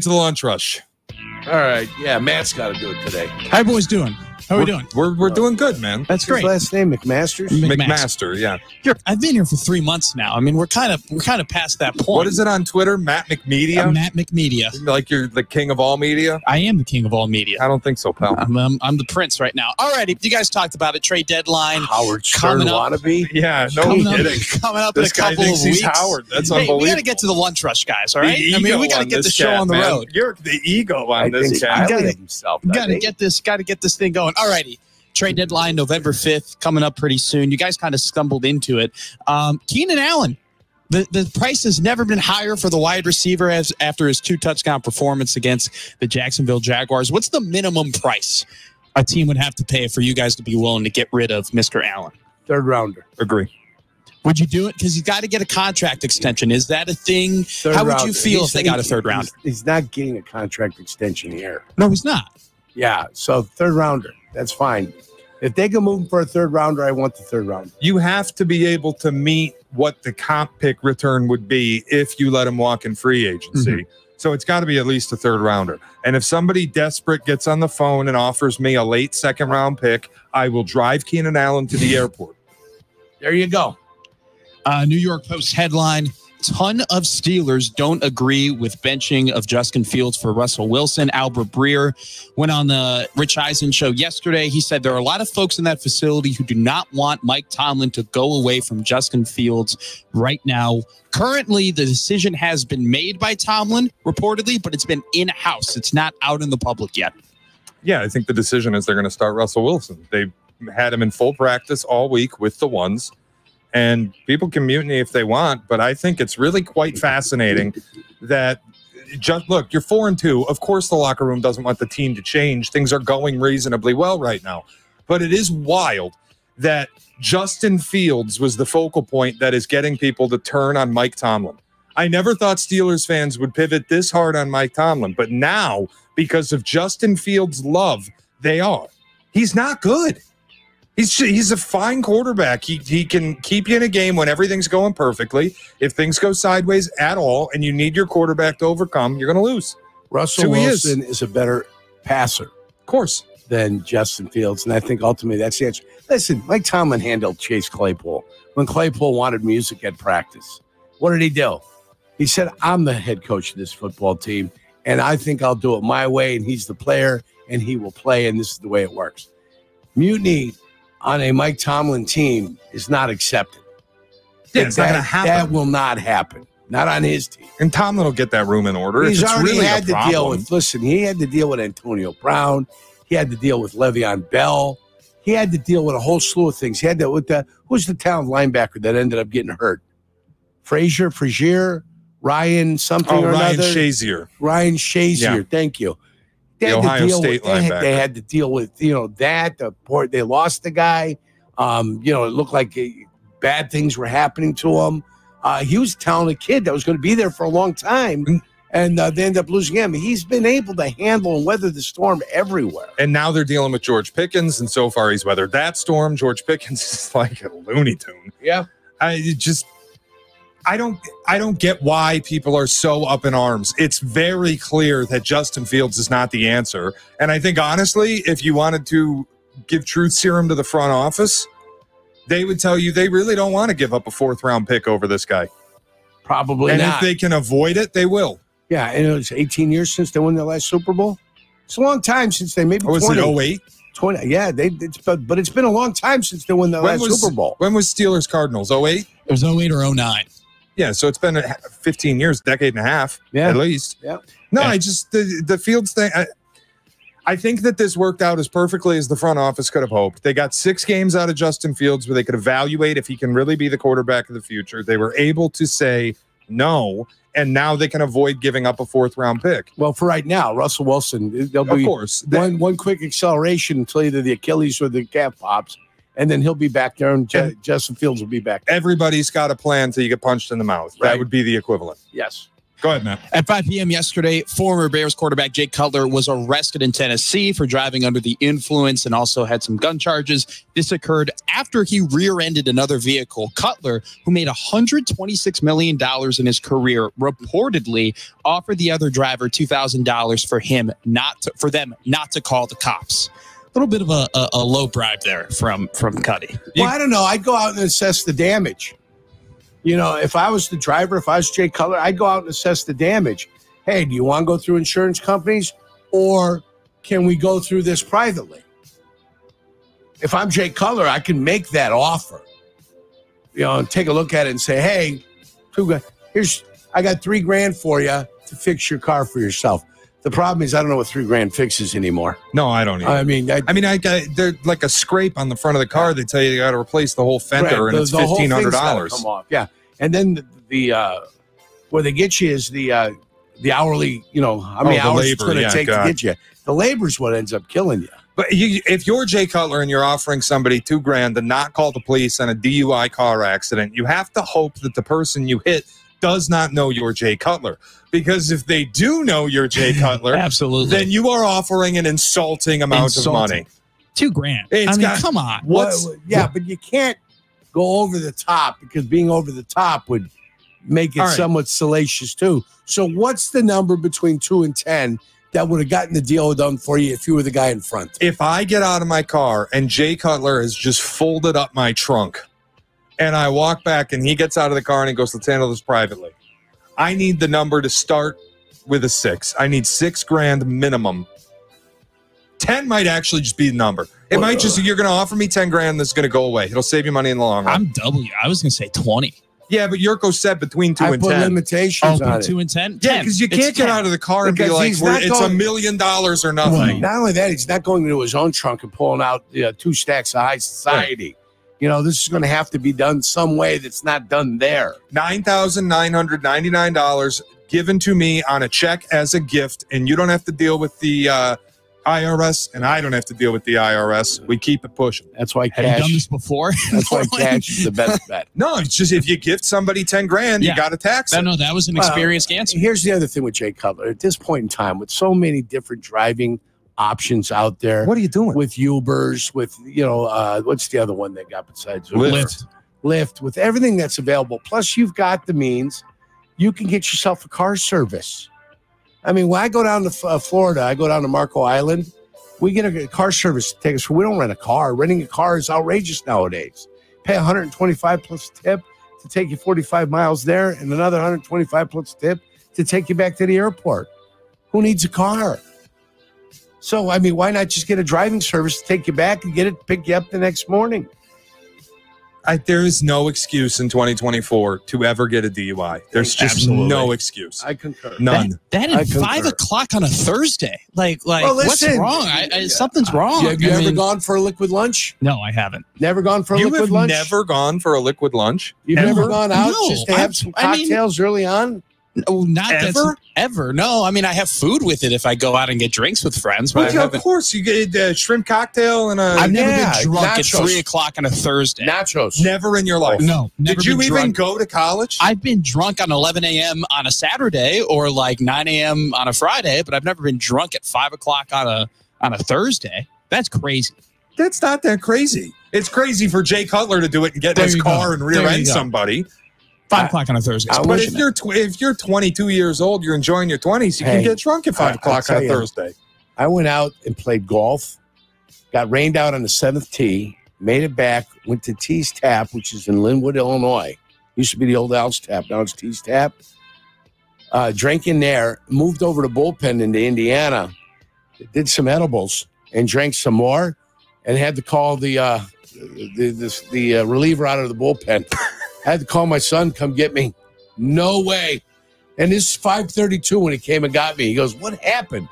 to the lunch rush. All right. Yeah, Matt's got to do it today. How you boys doing? How are we doing? We're we're doing good, man. That's His great. last name McMaster's. McMaster. McMaster, yeah. Here, I've been here for three months now. I mean, we're kind of we're kind of past that point. What is it on Twitter? Matt McMedia? I'm Matt McMedia. like you're the king of all media? I am the king of all media. I don't think so, pal. I'm, I'm, I'm the prince right now. Alrighty, you guys talked about it. Trade deadline Howard Stern Coming up. wannabe. Yeah, no coming up, kidding. coming up This in a guy couple thinks of he's weeks. Howard. That's hey, we got to get to the lunch rush, guys. All right. The I mean, we got to get the show cat, on the man. road. You're the ego on I this think cat. I gotta- himself. Got to get this. Got to get this thing going. Alrighty. Trade deadline November fifth coming up pretty soon. You guys kind of stumbled into it. Um, Keenan Allen. The, the price has never been higher for the wide receiver as after his two touchdown performance against the Jacksonville Jaguars. What's the minimum price a team would have to pay for you guys to be willing to get rid of Mr. Allen? Third rounder. Agree. Would you do it? Because you've got to get a contract extension. Is that a thing? Third How would rounder. you feel He's- if they got a third round? He's, he's not getting a contract extension here. No, he's not. Yeah, so third rounder. That's fine. If they can move him for a third rounder, I want the third rounder. You have to be able to meet what the comp pick return would be if you let him walk in free agency. Mm-hmm. So it's got to be at least a third rounder. And if somebody desperate gets on the phone and offers me a late second round pick, I will drive Keenan Allen to the airport. There you go. Uh, New York Post headline Ton of Steelers don't agree with benching of Justin Fields for Russell Wilson. Albert Breer went on the Rich Eisen show yesterday. He said there are a lot of folks in that facility who do not want Mike Tomlin to go away from Justin Fields right now. Currently, the decision has been made by Tomlin, reportedly, but it's been in house. It's not out in the public yet. Yeah, I think the decision is they're going to start Russell Wilson. They had him in full practice all week with the ones, and people can mutiny if they want, but I think it's really quite fascinating that just look, you're four and two. Of course, the locker room doesn't want the team to change. Things are going reasonably well right now, but it is wild that Justin Fields was the focal point that is getting people to turn on Mike Tomlin. I never thought Steelers fans would pivot this hard on Mike Tomlin, but now because of Justin Fields' love, they are. He's not good. He's he's a fine quarterback. He he can keep you in a game when everything's going perfectly. If things go sideways at all, and you need your quarterback to overcome, you're going to lose. Russell he is. Wilson is. a better passer Of course, than Justin Fields, and I think ultimately that's the answer. Listen, Mike Tomlin handled Chase Claypool when Claypool wanted music at practice. What did he do? He said, "I'm the head coach of this football team, and I think I'll do it my way." And he's the player, and he will play, and this is the way it works. Mutiny on a Mike Tomlin team is not accepted. yeah, it's not that, going to happen. that will not happen. Not on his team. and Tomlin will get that room in order. He's it's already really had to deal with. Listen, he had to deal with Antonio Brown. He had to deal with Le'Veon Bell. He had to deal with a whole slew of things. He had to with the who's the talent linebacker that ended up getting hurt? Frazier, Frazier, Ryan, something Oh, or Ryan another. Shazier. Ryan Shazier. Yeah. Thank you. They The had to Ohio deal State with, they, had, they had to deal with you know that the port. They lost the guy. Um, you know, it looked like uh, bad things were happening to him. Uh, he was telling a talented kid that was going to be there for a long time, Mm. and uh, they ended up losing him. He's been able to handle and weather the storm everywhere. And now they're dealing with George Pickens, and so far he's weathered that storm. George Pickens is like a Looney Tune. Yeah. I just I don't I don't get why people are so up in arms. It's very clear that Justin Fields is not the answer. And I think honestly, if you wanted to give truth serum to the front office, they would tell you they really don't want to give up a fourth round pick over this guy. Probably and not. if they can avoid it, they will. yeah, and it was 18 years since they won their last Super Bowl. It's a long time since they maybe Or was 20, it 08? 20 Yeah, they it's, but, but it's been a long time since they won the When last was, Super Bowl. when was Steelers Cardinals? 08? It was 08 or 09. Yeah, so it's been a- 15 years, decade and a half Yeah. at least. Yeah. No, Yeah. I just the the Fields thing. I, I think that this worked out as perfectly as the front office could have hoped. They got six games out of Justin Fields where they could evaluate if he can really be the quarterback of the future. They were able to say no, and now they can avoid giving up a fourth round pick. Well, for right now, Russell Wilson, there'll Of course, one one quick acceleration until either the Achilles or the calf pops, and then he'll be back there, and Ju- Justin Fields will be back. everybody's got a plan till you get punched in the mouth. That would be the equivalent. Yes. Go ahead, Matt. At 5 p.m. yesterday, former Bears quarterback Jay Cutler was arrested in Tennessee for driving under the influence and also had some gun charges. This occurred after he rear ended another vehicle. Cutler, who made $126 million in his career, reportedly offered the other driver $2,000 for him not to, for them not to call the cops. A little bit of a, a, a low bribe there from from Cuddy. Well, I don't know. I'd go out and assess the damage. You know, if I was the driver, if I was Jay Cutler, I'd go out and assess the damage. Hey, do you want to go through insurance companies or can we go through this privately? If I'm Jay Cutler, I can make that offer. You know, and take a look at it and say, hey, here's I got three grand for you to fix your car for yourself. The problem is I don't know what three grand fixes anymore. No, I don't either. I mean, I, I mean, I got they're like a scrape on the front of the car. They tell you you got to replace the whole fender, Right, and the- it's fifteen hundred dollars. Yeah, and then the, the uh, where they get you is the uh, the hourly. You know how many Oh, the hours it's going to yeah, take God. to get you. The labor's what ends up killing you. But you, if you're Jay Cutler and you're offering somebody two grand to not call the police on a DUI car accident, you have to hope that the person you hit does not know you're Jay Cutler. Because if they do know you're Jay Cutler, Absolutely. then you are offering an insulting amount of money. Two grand. It's I mean, got- come on. What's- What- yeah, but you can't go over the top because being over the top would make it All right. somewhat salacious too. So, what's the number between two and ten that would have gotten the deal done for you if you were the guy in front? If I get out of my car and Jay Cutler has just folded up my trunk and I walk back and he gets out of the car and he goes, let's handle this privately. I need the number to start with a six. I need six grand minimum. 10 might actually just be the number. It Well, might just, you're going to offer me 10 grand, that's going to go away. It'll save you money in the long run. I'm double. I was going to say 20. yeah, but Jurko said between two I and put 10. limitations Oh, on it. two and 10? yeah, because you can't get 10. out of the car and Because be like, he's we're, it's a million dollars or nothing. Right. Not only that, he's not going into his own trunk and pulling out uh, two stacks of high society. You know, this is going to have to be done some way that's not done there. nine thousand nine hundred ninety nine dollars given to me on a check as a gift, and you don't have to deal with the uh, IRS, and I don't have to deal with the IRS. We keep it pushing. That's why cash. Have you done this before? That's why No, cash is the best bet. No, it's just if you gift somebody ten grand, Yeah. you got to tax No, it. no, that was an Well, experienced answer. Here's the other thing with Jay Cutler. At this point in time, with so many different driving options out there, What are you doing? with Ubers, with you know, uh, what's the other one they got besides Uber? Lyft. Lyft, with everything that's available. Plus, you've got the means. You can get yourself a car service. I mean, when I go down to uh, Florida, I go down to Marco Island. We get a car service to take us. We don't rent a car. Renting a car is outrageous nowadays. Pay 125 plus tip to take you 45 miles there, and another 125 plus tip to take you back to the airport. Who needs a car? So, I mean, why not just get a driving service to take you back and get it pick you up the next morning? I, there is no excuse in 2024 to ever get a DUI. There's just Absolutely. no excuse. I concur. None. That I at five o'clock on a Thursday. Like, like Well, what's wrong? I, I, something's wrong. have you I ever mean, gone for a liquid lunch? No, I haven't. Never gone for a You liquid have lunch? never gone for a liquid lunch? You've Ever? never gone out No, just to have I've- some I mean- cocktails early on? No, not that's- Ever? ever. No, I mean I have food with it if I go out and get drinks with friends, but Well, yeah, of course, you get a shrimp cocktail and a. I've never yeah, been drunk nachos. at three o'clock on a Thursday. Nachos. never in your life. no, never Did you been even drunk. go to college? I've been drunk on 11 a.m. on a Saturday or like 9 a.m. on a Friday, but I've never been drunk at five o'clock on a on a Thursday. That's crazy. That's not that crazy. It's crazy for Jay Cutler to do it and get in There his car go. and rear you end go. somebody. Five I- o'clock on a Thursday. I It's But if you're tw- if you're 22 years old, you're enjoying your 20s, you Hey, can get drunk at five I'll o'clock on tell a you. Thursday. I went out and played golf, got rained out on the seventh tee, made it back, went to Tees Tap, which is in Lynwood, Illinois. Used to be the old Al's Tap, now it's Tees Tap. Uh, drank in there, moved over to Bullpen into Indiana, did some edibles, and drank some more, and had to call the uh, the this, the uh, reliever out of the bullpen. I had to call my son, come get me. No way. And this is 532 when he came and got me. He goes, What happened?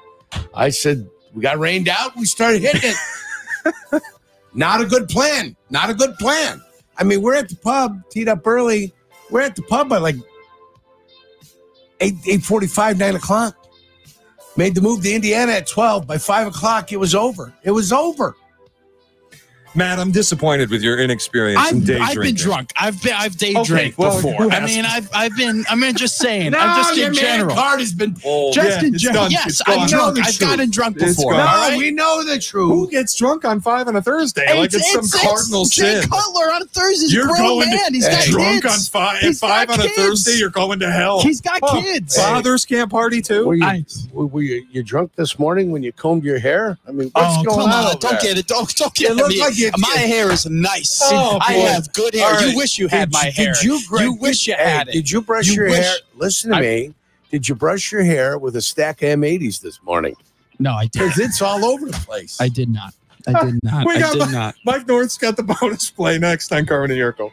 I said, We got rained out. We started hitting it. Not a good plan. Not a good plan. I mean, we're at the pub, teed up early. We're at the pub by like 8 845, 9 o'clock. Made the move to Indiana at 12. By 5 o'clock, it was over. It was over. Matt, I'm disappointed with your inexperience in I've, day I've been drunk. I've been I've day Okay, drank well, before. I mean, I've I've been. I mean, just saying. I'm just your in man general. card has been oh, pulled. Just Yeah, in it's general. done. Yes, I've drunk. Know I've truth. gotten drunk before. no, all right? we know the truth. Who gets drunk on five on a Thursday? Hey, like it's, some cardinal Jay sin. Cutler on a Thursday. He's a You're grown going man. to He's got drunk kids. on five He's five on a. Thursday. You're going to hell. He's got Oh, kids. Fathers can't party too. Were you, were, were you you drunk this morning when you combed your hair? I mean, what's oh, going on? on! Don't get it. Don't don't get look me. like you- my hair is nice. Oh, I boy. have good hair. All right. You wish you had Did my hair. Did you, gra- you wish you hey, had it. Did you brush You your wish- hair? Listen to I- me. Did you brush your hair with a stack of M80s this morning? no, I did. Because it's all over the place. I did not. I did not. We I got did my- not. Mike North's got the bonus play next on Carmen and Jurko.